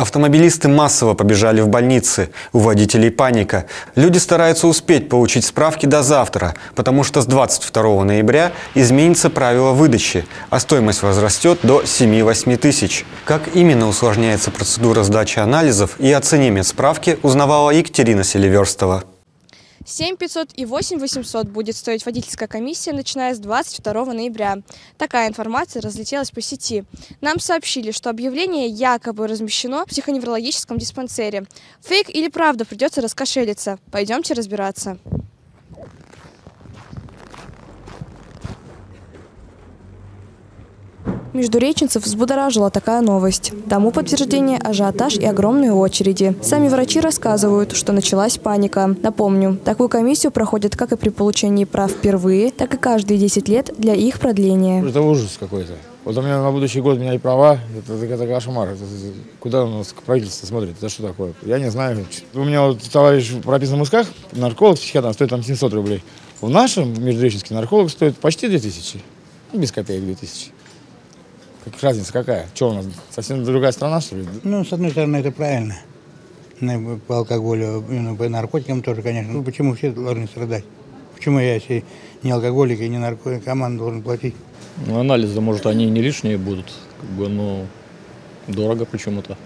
Автомобилисты массово побежали в больницы. У водителей паника. Люди стараются успеть получить справки до завтра, потому что с 22 ноября изменится правило выдачи, а стоимость возрастет до 7-8 тысяч. Как именно усложняется процедура сдачи анализов и о цене медсправки узнавала Екатерина Селиверстова. 7 500 и 8 800 будет стоить водительская комиссия, начиная с 22 ноября. Такая информация разлетелась по сети. Нам сообщили, что объявление якобы размещено в психоневрологическом диспансере. Фейк или правда, придется раскошелиться. Пойдемте разбираться. Междуреченцев взбудоражила такая новость. Тому подтверждение ажиотаж и огромные очереди. Сами врачи рассказывают, что началась паника. Напомню, такую комиссию проходят как и при получении прав впервые, так и каждые 10 лет для их продления. Это ужас какой-то. Вот у меня на будущий год менять права, это, это, это кошмар. Это, куда у нас правительство смотрит? Это что такое? Я не знаю. У меня вот товарищ прописан в Мусках, нарколог, психиатр, стоит там 700 рублей. В нашем Междуреченске нарколог стоит почти 2000. Без копеек 2000. Как разница какая? Что у нас, совсем другая страна, что ли? Ну, с одной стороны, это правильно. Ну, по алкоголю, ну, по наркотикам тоже, конечно. Ну, почему все должны страдать? Почему я, если не алкоголик и не наркоман, должен платить? Ну, анализы, может, они не лишние будут, как бы, но дорого почему-то.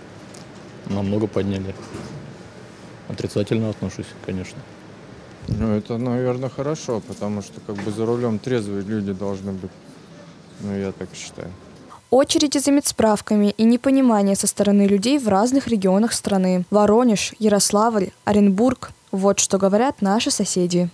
Намного подняли. Отрицательно отношусь, конечно. Ну, это, наверное, хорошо, потому что как бы за рулем трезвые люди должны быть. Ну, я так считаю. Очереди за медсправками и непонимание со стороны людей в разных регионах страны. Воронеж, Ярославль, Оренбург – вот что говорят наши соседи.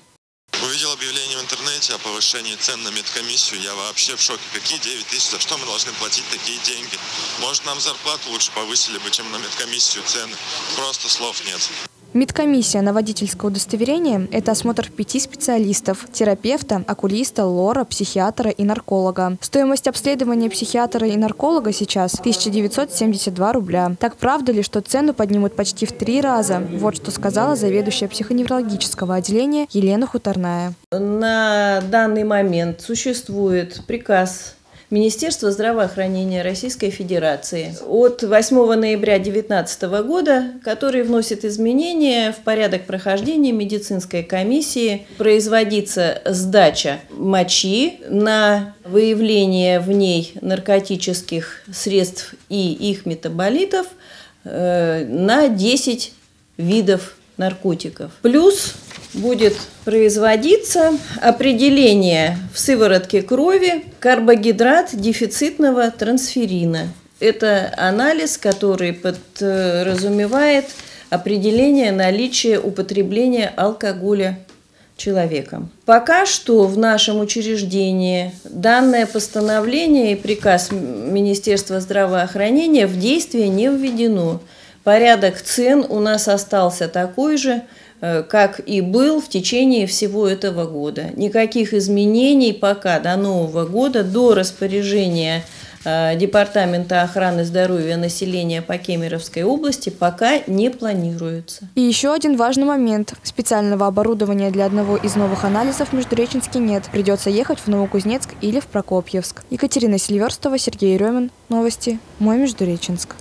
Увидел объявление в интернете о повышении цен на медкомиссию. Я вообще в шоке. Какие 9 тысяч? За что мы должны платить такие деньги? Может, нам зарплату лучше повысили бы, чем на медкомиссию цены? Просто слов нет. Медкомиссия на водительское удостоверение – это осмотр пяти специалистов – терапевта, окулиста, лора, психиатра и нарколога. Стоимость обследования психиатра и нарколога сейчас – 1972 рубля. Так правда ли, что цену поднимут почти в три раза? Вот что сказала заведующая психоневрологического отделения Елена Хуторная. На данный момент существует приказ Министерства здравоохранения Российской Федерации от 8 ноября 2019 года, который вносит изменения в порядок прохождения медицинской комиссии. Производится сдача мочи на выявление в ней наркотических средств и их метаболитов э, на 10 видов наркотиков. Плюс будет производиться определение в сыворотке крови карбогидрат дефицитного трансферина. Это анализ, который подразумевает определение наличия употребления алкоголя человеком. Пока что в нашем учреждении данное постановление и приказ Министерства здравоохранения в действие не введено. Порядок цен у нас остался такой же, э, как и был в течение всего этого года. Никаких изменений пока до Нового года, до распоряжения э, Департамента охраны здоровья населения по Кемеровской области пока не планируется. И еще один важный момент. Специального оборудования для одного из новых анализов в Междуреченске нет. Придется ехать в Новокузнецк или в Прокопьевск. Екатерина Сильверстова, Сергей Ремин. Новости. Мой Междуреченск.